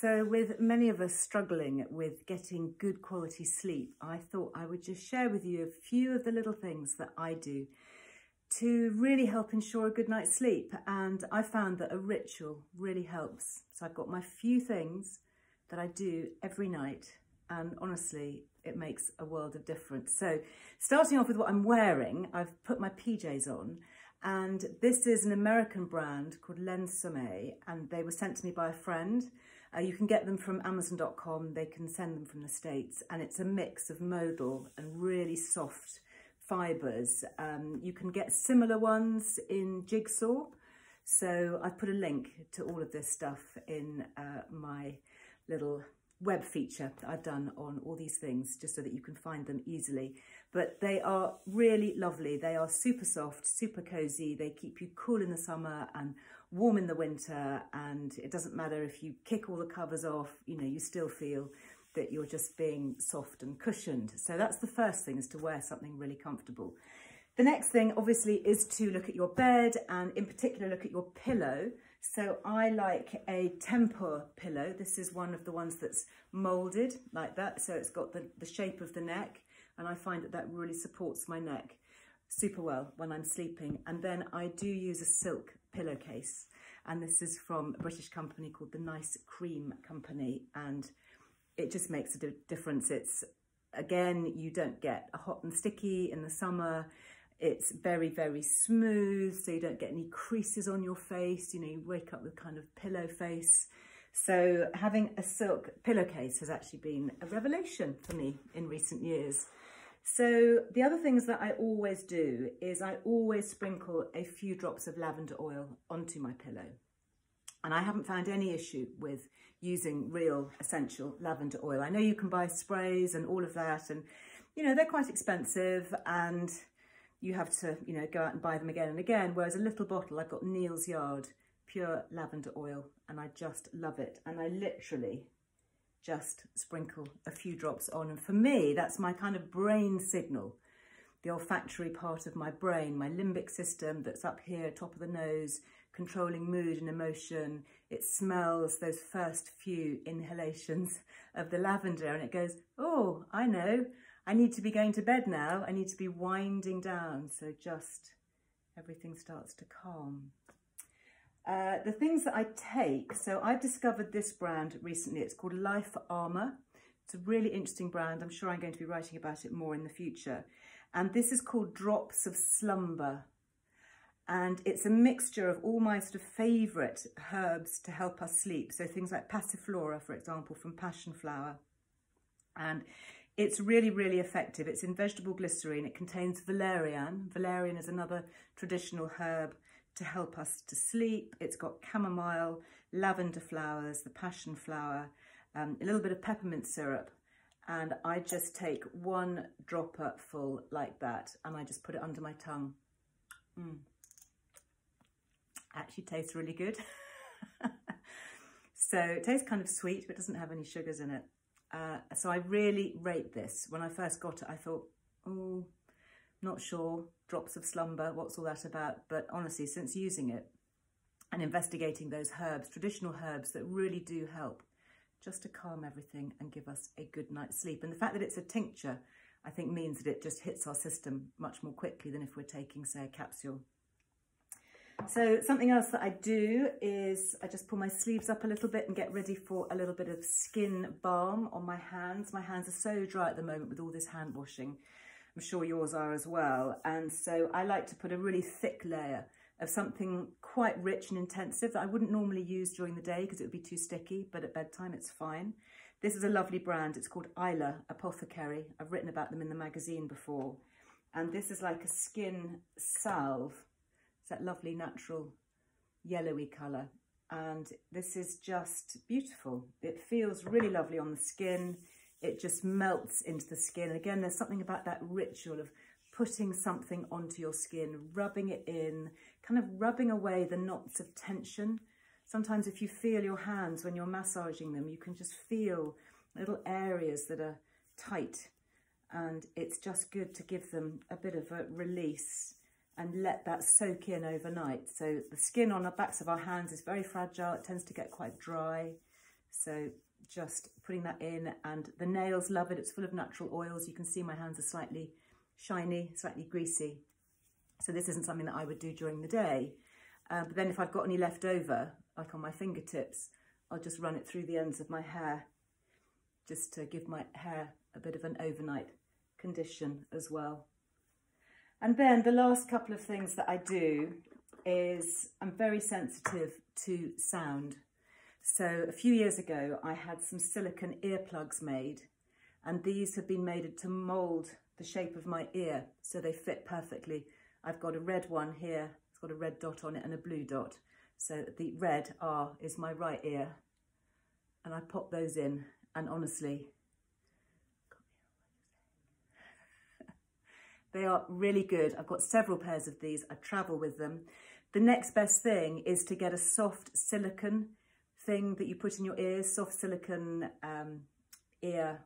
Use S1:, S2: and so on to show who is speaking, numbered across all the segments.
S1: So with many of us struggling with getting good quality sleep, I thought I would just share with you a few of the little things that I do to really help ensure a good night's sleep. And I found that a ritual really helps. So I've got my few things that I do every night. And honestly, it makes a world of difference. So starting off with what I'm wearing, I've put my PJs on and this is an American brand called Lens and they were sent to me by a friend. Uh, you can get them from Amazon.com, they can send them from the States and it's a mix of modal and really soft fibres. Um, you can get similar ones in Jigsaw. So I've put a link to all of this stuff in uh, my little web feature that I've done on all these things just so that you can find them easily. But they are really lovely. They are super soft, super cozy. They keep you cool in the summer and warm in the winter. And it doesn't matter if you kick all the covers off, you know, you still feel that you're just being soft and cushioned. So that's the first thing is to wear something really comfortable. The next thing obviously is to look at your bed and in particular look at your pillow. So I like a Tempur pillow. This is one of the ones that's molded like that. So it's got the, the shape of the neck and I find that that really supports my neck super well when I'm sleeping. And then I do use a silk pillowcase and this is from a British company called the Nice Cream Company and it just makes a difference. It's, again, you don't get a hot and sticky in the summer. It's very, very smooth, so you don't get any creases on your face. You know, you wake up with kind of pillow face. So having a silk pillowcase has actually been a revelation for me in recent years. So the other things that I always do is I always sprinkle a few drops of lavender oil onto my pillow. And I haven't found any issue with using real essential lavender oil. I know you can buy sprays and all of that and, you know, they're quite expensive and you have to, you know, go out and buy them again and again. Whereas a little bottle, I've got Neal's Yard pure lavender oil and I just love it. And I literally just sprinkle a few drops on. And for me, that's my kind of brain signal, the olfactory part of my brain, my limbic system that's up here, top of the nose, controlling mood and emotion. It smells those first few inhalations of the lavender and it goes, oh, I know, I need to be going to bed now. I need to be winding down. So just everything starts to calm. Uh, the things that I take, so I've discovered this brand recently. It's called Life Armour. It's a really interesting brand. I'm sure I'm going to be writing about it more in the future. And this is called Drops of Slumber and it's a mixture of all my sort of favourite herbs to help us sleep. So things like passiflora, for example, from passion flower. And it's really, really effective. It's in vegetable glycerine. It contains valerian. Valerian is another traditional herb to help us to sleep. It's got chamomile, lavender flowers, the passion flower, um, a little bit of peppermint syrup. And I just take one dropper full like that and I just put it under my tongue. Mm actually tastes really good. so it tastes kind of sweet, but doesn't have any sugars in it. Uh, so I really rate this. When I first got it, I thought, oh, not sure, drops of slumber, what's all that about? But honestly, since using it and investigating those herbs, traditional herbs that really do help just to calm everything and give us a good night's sleep. And the fact that it's a tincture, I think means that it just hits our system much more quickly than if we're taking, say, a capsule. So something else that I do is I just pull my sleeves up a little bit and get ready for a little bit of skin balm on my hands. My hands are so dry at the moment with all this hand washing. I'm sure yours are as well. And so I like to put a really thick layer of something quite rich and intensive that I wouldn't normally use during the day because it would be too sticky, but at bedtime it's fine. This is a lovely brand. It's called Isla Apothecary. I've written about them in the magazine before. And this is like a skin salve it's that lovely natural yellowy colour. And this is just beautiful. It feels really lovely on the skin. It just melts into the skin. Again, there's something about that ritual of putting something onto your skin, rubbing it in, kind of rubbing away the knots of tension. Sometimes if you feel your hands when you're massaging them, you can just feel little areas that are tight and it's just good to give them a bit of a release and let that soak in overnight. So the skin on the backs of our hands is very fragile. It tends to get quite dry. So just putting that in and the nails love it. It's full of natural oils. You can see my hands are slightly shiny, slightly greasy. So this isn't something that I would do during the day. Uh, but then if I've got any left over, like on my fingertips, I'll just run it through the ends of my hair just to give my hair a bit of an overnight condition as well. And then the last couple of things that I do is I'm very sensitive to sound. So a few years ago, I had some silicone earplugs made and these have been made to mold the shape of my ear so they fit perfectly. I've got a red one here, it's got a red dot on it and a blue dot. So the red R is my right ear and I pop those in and honestly, they are really good. I've got several pairs of these. I travel with them. The next best thing is to get a soft silicone thing that you put in your ears, soft silicone um, ear,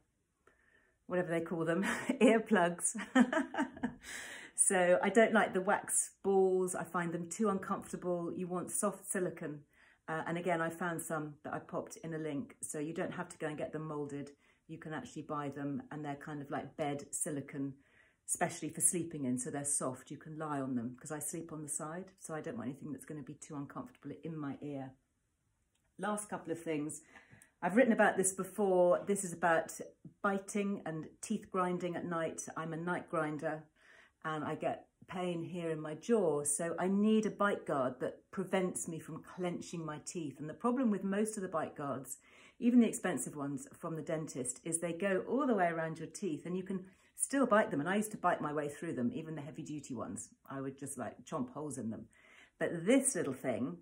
S1: whatever they call them, earplugs. so I don't like the wax balls. I find them too uncomfortable. You want soft silicone. Uh, and again, I found some that I popped in a link. So you don't have to go and get them molded. You can actually buy them and they're kind of like bed silicone, especially for sleeping in. So they're soft. You can lie on them because I sleep on the side. So I don't want anything that's going to be too uncomfortable in my ear. Last couple of things. I've written about this before. This is about biting and teeth grinding at night. I'm a night grinder and I get pain here in my jaw. So I need a bite guard that prevents me from clenching my teeth. And the problem with most of the bite guards, even the expensive ones from the dentist, is they go all the way around your teeth and you can still bite them. And I used to bite my way through them, even the heavy duty ones. I would just like chomp holes in them. But this little thing,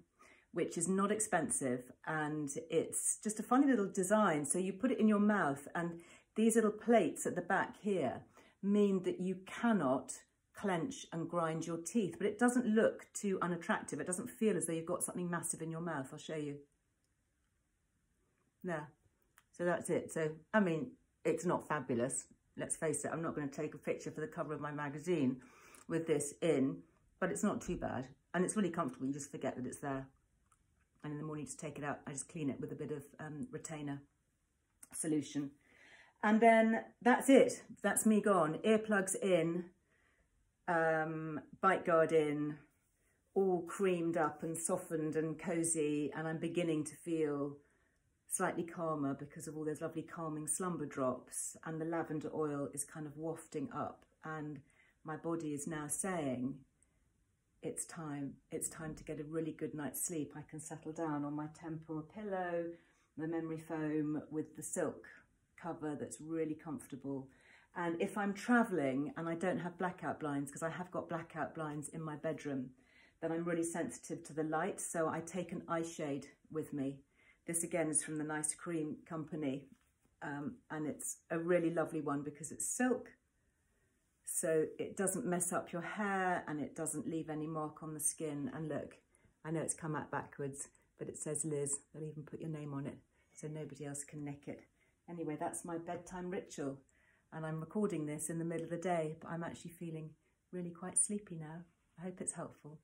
S1: which is not expensive and it's just a funny little design. So you put it in your mouth and these little plates at the back here mean that you cannot clench and grind your teeth, but it doesn't look too unattractive. It doesn't feel as though you've got something massive in your mouth. I'll show you. There. So that's it. So, I mean, it's not fabulous. Let's face it, I'm not going to take a picture for the cover of my magazine with this in, but it's not too bad. And it's really comfortable. You just forget that it's there. And in the morning, just take it out. I just clean it with a bit of um, retainer solution. And then that's it. That's me gone. Earplugs in, um, bite guard in, all creamed up and softened and cozy. And I'm beginning to feel slightly calmer because of all those lovely calming slumber drops. And the lavender oil is kind of wafting up. And my body is now saying, it's time. It's time to get a really good night's sleep. I can settle down on my Tempur pillow, the memory foam with the silk cover that's really comfortable. And if I'm traveling and I don't have blackout blinds, because I have got blackout blinds in my bedroom, then I'm really sensitive to the light. So I take an eye shade with me. This again is from the Nice Cream company. Um, and it's a really lovely one because it's silk. So it doesn't mess up your hair and it doesn't leave any mark on the skin. And look, I know it's come out backwards, but it says Liz. They'll even put your name on it so nobody else can nick it. Anyway, that's my bedtime ritual and I'm recording this in the middle of the day, but I'm actually feeling really quite sleepy now. I hope it's helpful.